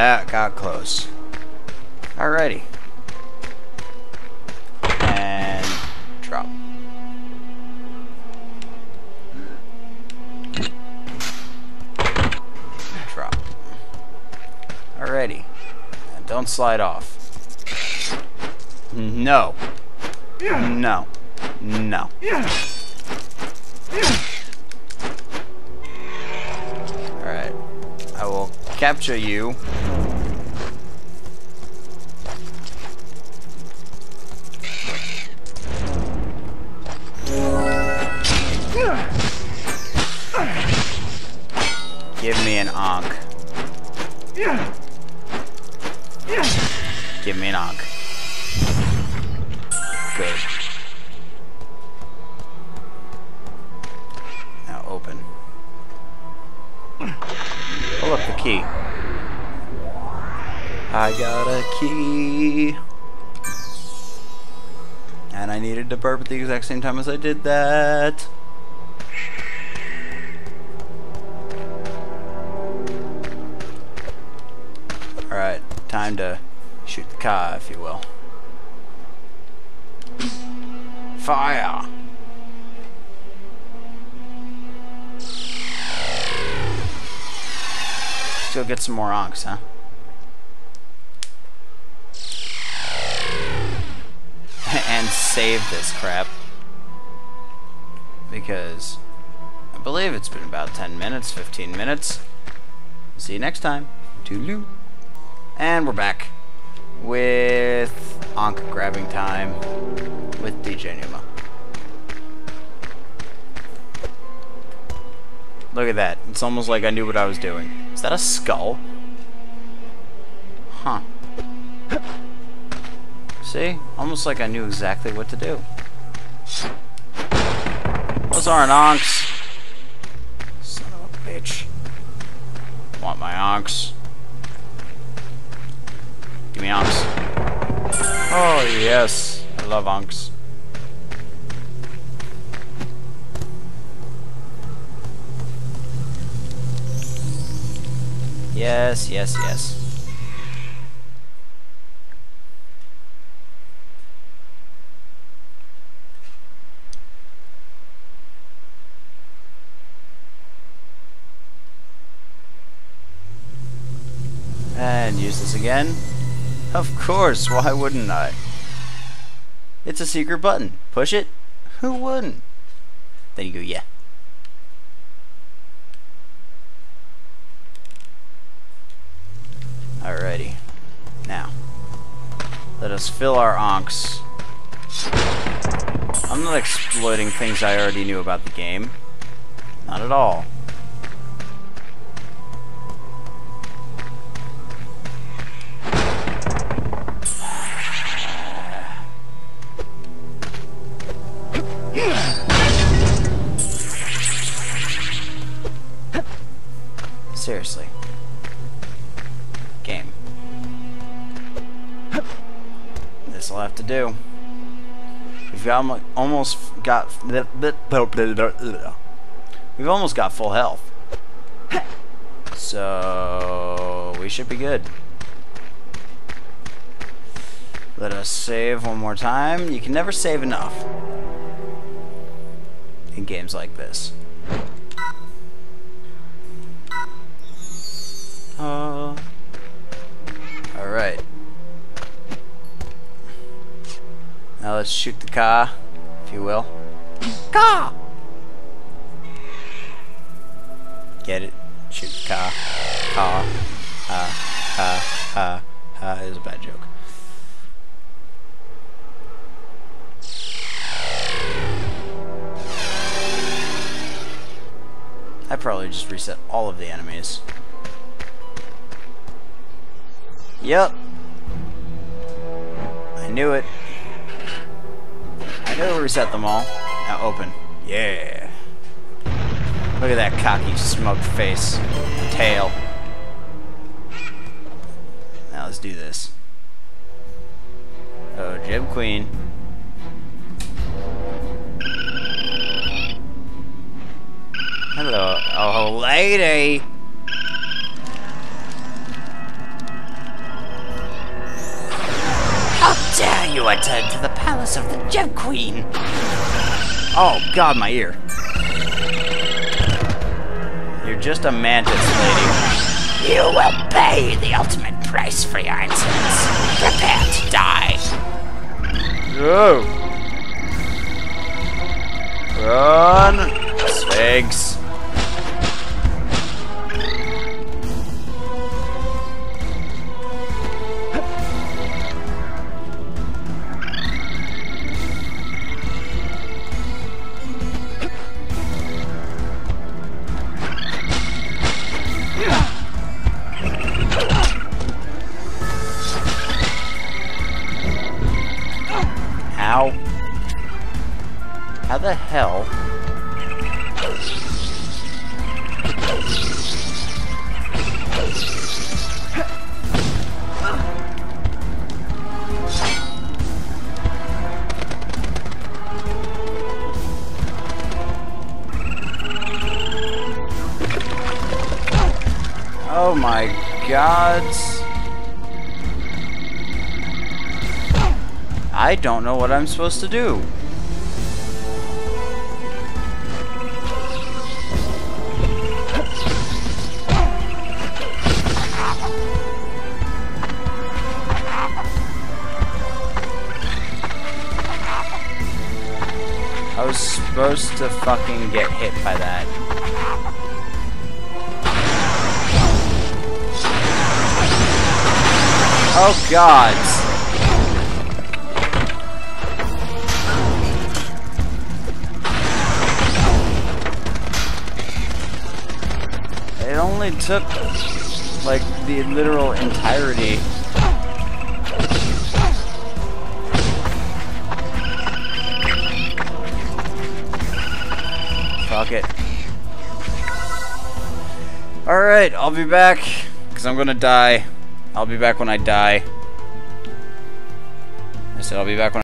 That got close. Alrighty. And drop. Drop. Alrighty. And don't slide off. No. No. No. Alright. I will capture you. Give me an Ankh. Give me an Ankh. Good. Now open. Oh look, the key. I got a key. And I needed to burp at the exact same time as I did that. Time to shoot the car, if you will. Fire! Let's go get some more Ankhs, huh? and save this crap. Because I believe it's been about 10 minutes, 15 minutes. See you next time. Toodaloo. And we're back with Ankh grabbing time with DJ Numa. Look at that. It's almost like I knew what I was doing. Is that a skull? Huh. See? Almost like I knew exactly what to do. Those aren't Ankhs. Son of a bitch. Want my Ankhs. Yes. I love Ankhs. Yes, yes, yes. And use this again. Of course, why wouldn't I? It's a secret button. Push it. Who wouldn't? Then you go, yeah. Alrighty. Now, let us fill our Ankhs. I'm not exploiting things I already knew about the game. Not at all. Seriously. Game. This'll have to do. We've almost got We've almost got full health. So we should be good. Let us save one more time. You can never save enough in games like this. Let's shoot the car, if you will. Car! Get it? Shoot the car. Car. Ha. Ha. Ha. It was a bad joke. I probably just reset all of the enemies. Yep. I knew it. I knew to reset them all. Now open. Yeah. Look at that cocky, smoked face. Tail. Now let's do this. Oh, Jib Queen. Hello. Oh, lady. You like to the palace of the Jet Queen. Oh, God, my ear. You're just a mantis, lady. You will pay the ultimate price for your insolence. Prepare to die. Go. Run, Sphinx. How the hell? Oh my god. I don't know what I'm supposed to do. I was supposed to fucking get hit by that. Oh god. It only took like the literal entirety. Alright, I'll be back. Because I'm gonna die. I'll be back when I die. I said I'll be back when